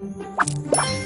Música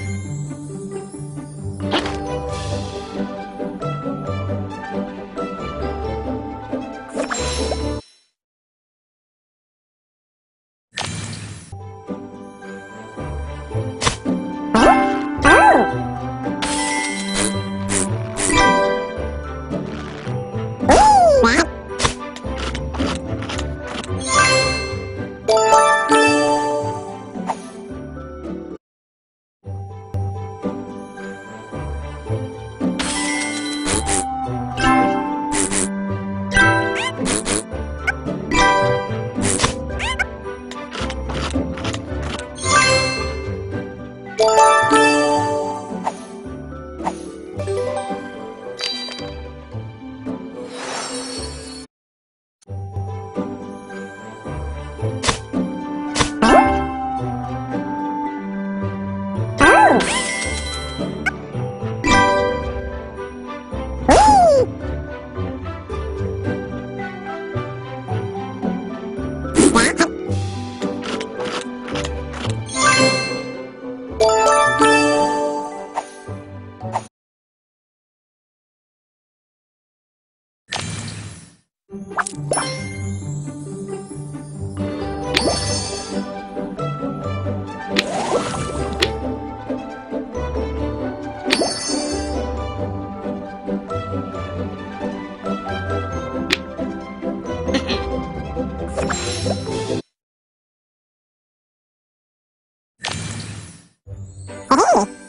Oh!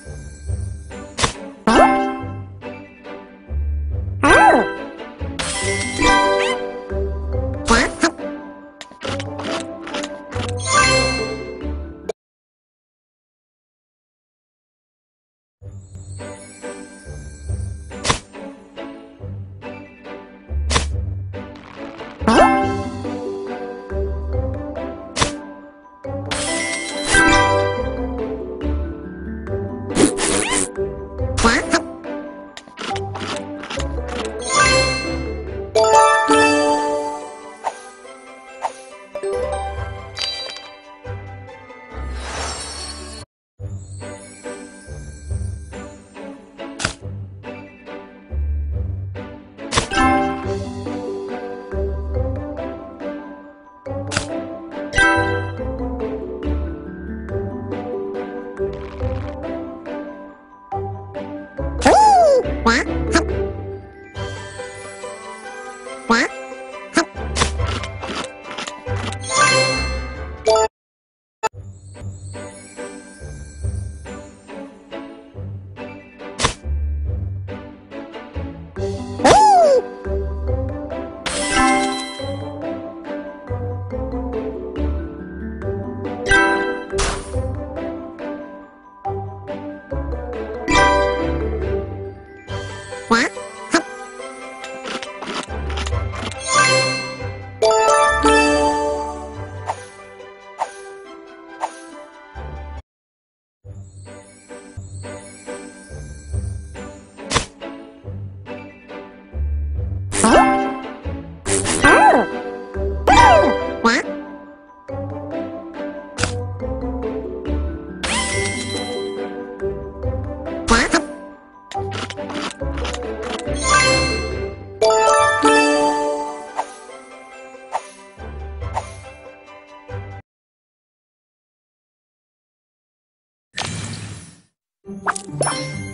You